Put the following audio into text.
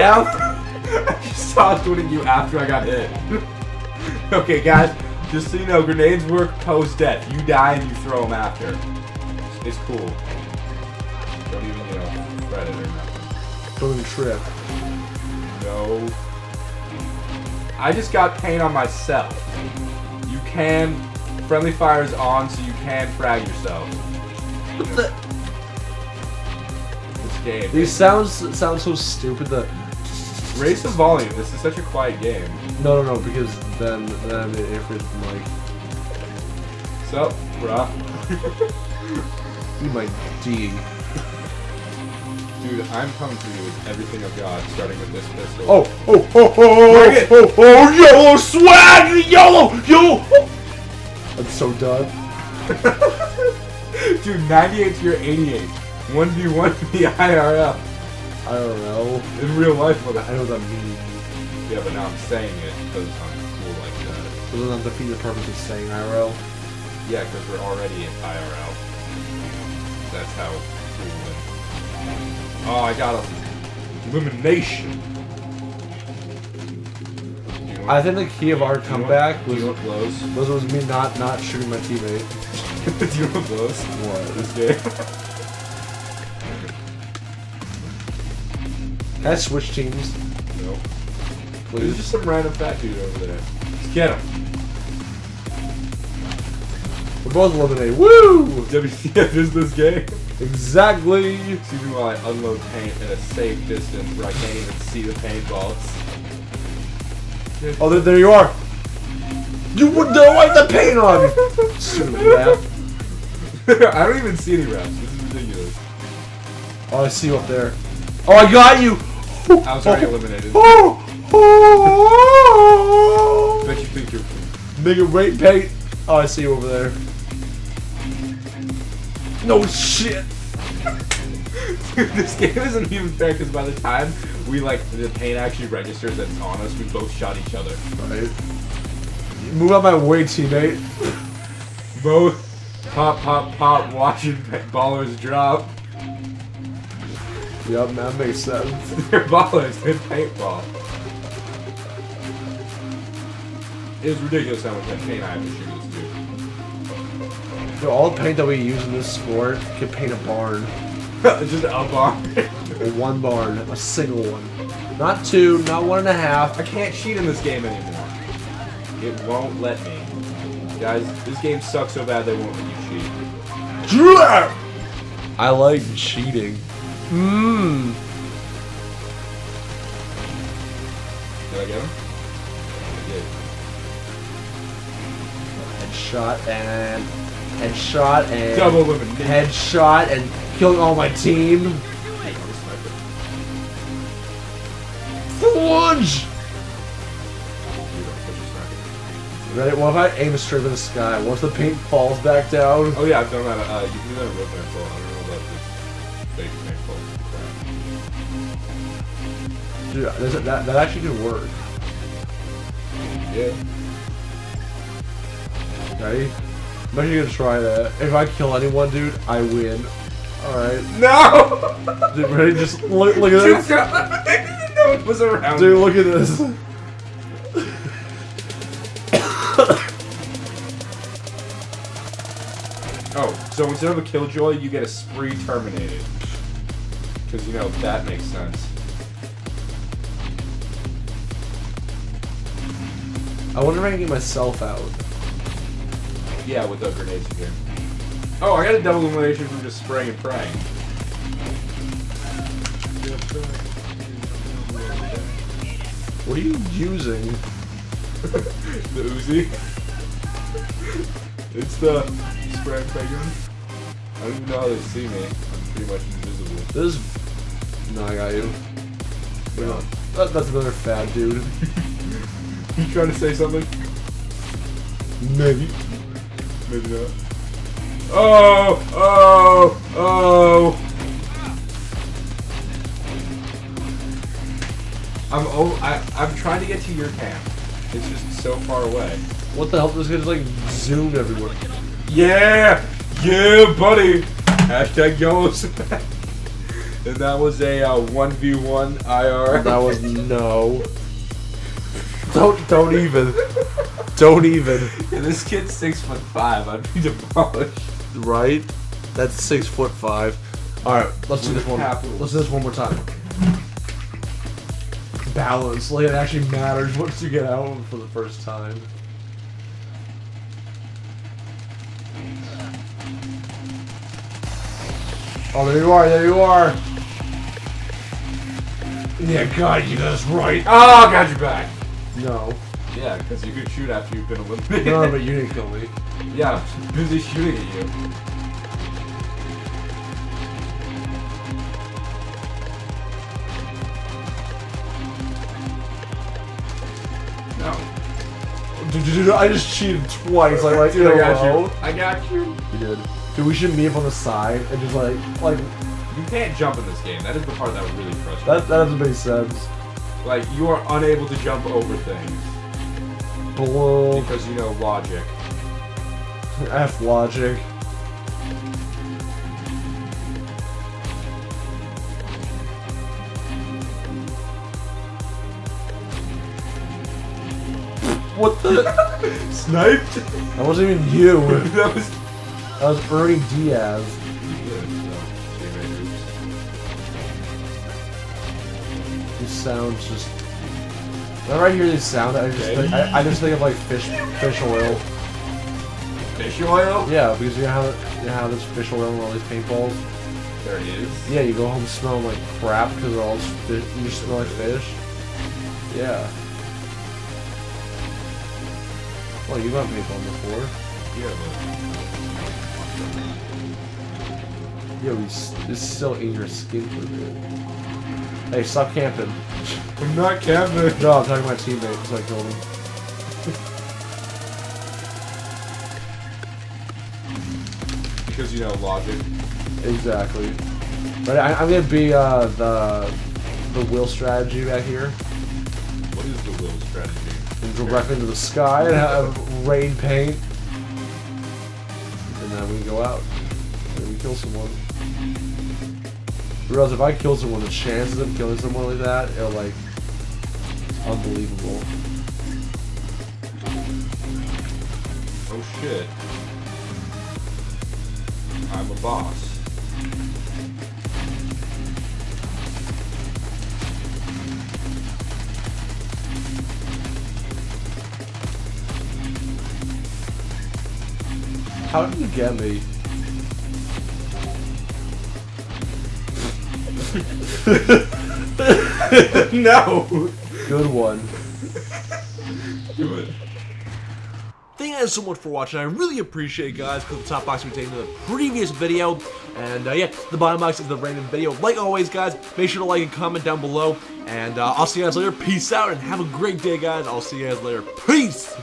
The F? I just saw doing you after I got hit. okay, guys, just so you know, grenades work post death. You die and you throw them after. It's cool. Don't even, you know, fret it or nothing. Don't even trip. No. I just got paint on myself. You can. Friendly fire is on, so you can frag yourself. What the? This game. These sounds sound so stupid that. Raise the volume. This is such a quiet game. No, no, no, because then then it interferes with my So, bruh. with my D. Dude, I'm coming for you with everything I've got, starting with this pistol. Oh, oh, oh, oh, Bring it. oh, oh, yellow swag, yellow, yellow. I'm so done. Dude, 98 to your 88. 1v1 the IRL. I don't know. In real life, I mother. know what that means. Yeah, but now I'm saying it because I'm cool like that. Doesn't that defeat the purpose of saying IRL? Yeah, because we're already in IRL. That's how cool. Oh, I got a elimination. Do you know I think the key of our do you know what- comeback do was what was, was me not not shooting my teammate. do you know what blows? What? This game. Can I switch teams, no. There's please? just some random fat dude over there. Let's get him. We're both eliminated. Woo! WTF is this game? Exactly. Excuse me while I unload paint at a safe distance where I can't even see the paintballs. Oh, there, there you are. You would not wipe the paint on. I don't even see any reps. This is ridiculous. Oh, I see you up there. Oh, I got you. I was already eliminated. Bet you think you're Nigga, rate paint. Oh, I see you over there. No shit. Dude, this game isn't even fair because by the time we like the paint actually registers that it's on us, we both shot each other. Right. Move out my way, teammate. Both pop, pop, pop, watching ballers drop. Yup, that makes sense. They're ballers in paintball. It was ridiculous how much that paint I have to shoot this dude. Dude, all the paint that we use in this sport can paint a barn. Just a barn? One barn, a single one. Not two, not one and a half. I can't cheat in this game anymore. It won't let me. Guys, this game sucks so bad they won't let you cheat. I like cheating. Mmm. Did I get him? I did. Headshot and headshot and Double elimination. headshot and killing all my team. Fudge! Ready? What if I aim straight at the sky? What if the paint falls back down? Oh yeah, I've done that. Uh, you can do that in real paintball. I don't know about this Dude, that, that, that actually could work. Yeah. Ready? I'm actually gonna try that. If I kill anyone, dude, I win. Alright. No! Dude, ready? Just look, look at Dude, this. no one was around. Dude, look at this. Oh, so instead of a killjoy, you get a spree terminated. Because, you know, that makes sense. I wonder if I can get myself out. Yeah, with the grenades again. Oh, I got a double elimination from just spraying and praying. What are you using? the Uzi. it's the spray and pray gun. I don't even know how they see me. I'm pretty much invisible. This. No, I got you. No. That, that's another fat dude. You trying to say something? Maybe. Maybe not. Oh! Oh! Oh! I'm oh I I'm trying to get to your camp. It's just so far away. What the hell? This guy's like zoomed everywhere. Yeah! Yeah, buddy! Hashtag YOLO And that was a uh, 1v1 IR. That was no. Don't don't even. Don't even. And this kid's six foot five. I'd be demolished. Right? That's six foot five. Alright, let's do this one. Let's do this one more time. Balance. Like it actually matters once you get out for the first time. Oh, there you are, there you are. Yeah, God, you got us right. Oh, got your back. No. Yeah, because you could shoot after you've been eliminated. No, but you didn't kill me. yeah, I was busy shooting at you. No. Dude, dude, dude, I just cheated twice. Like, like Dude, I in a got you. I got you. You did. Dude, we should meet up on the side and just like, like You can't jump in this game. That is the part that really frustrates that. That doesn't make sense. Like you are unable to jump over things Blow. because you know logic. F logic. What the? Sniped. That wasn't even you. that was. That was Ernie Diaz. Sounds just. Whenever I hear these sounds, I just Okay. think, I, I just think of like fish fish oil. Fish oil. Yeah, because you have, you have this fish oil and all these paintballs. There it is. Yeah, you go home smelling like crap because all this fish, you just smell like fish. Yeah. Well, you've had paintball before. Yeah, Yeah, we it's still in your skin for a bit. Hey, stop camping. I'm not Kevin. No, I'm talking to my teammate, so I killed him. Because you know logic. Exactly. But I, I'm gonna be uh, the the will strategy back here, What is the will strategy? and directly into the sky and have rain paint, and then we go out and we kill someone. Realize if I kill someone, the chances of killing someone like that are like unbelievable. Oh shit. I'm a boss. How did you get me? no! Good one. Do it. Thank you guys so much for watching. I really appreciate it, guys. Click the top box we taken in the previous video. And uh, yeah, the bottom box is the random video. Like always, guys, make sure to like and comment down below. And uh, I'll see you guys later. Peace out and have a great day, guys. I'll see you guys later. Peace!